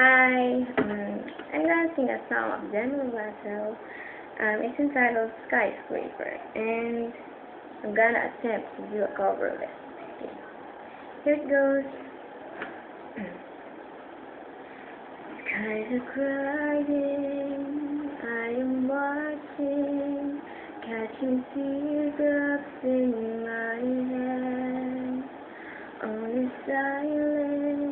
Hi, um, I'm gonna sing a song of Demi Lovato. Um, it's entitled Skyscraper, and I'm gonna attempt to do a cover of it. Okay. Here it goes. Skies are crying, I am watching, catching teardrops in my hands. Only silence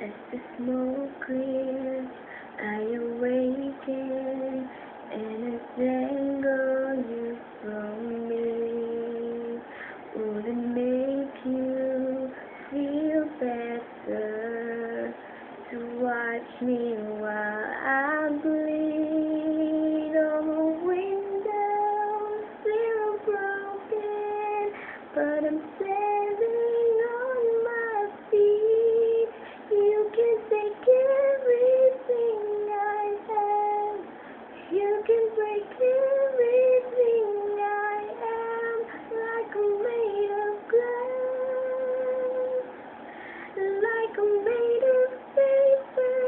As the smoke clears, I awaken and entangle you from me. Oh, Would it make you feel better to watch me can break everything I am, like I'm made of glass, like I'm made of paper.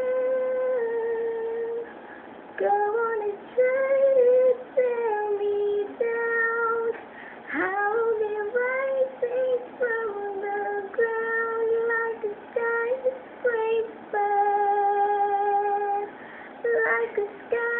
Go on and try to tear me down. I'll be rising from the ground like a skyscraper, like a skyscraper.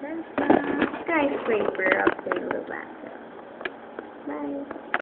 There's a skyscraper up in Lovato. Bye.